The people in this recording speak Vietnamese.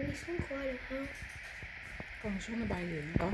Con xuống coi được không? Con xuống nó bay liền con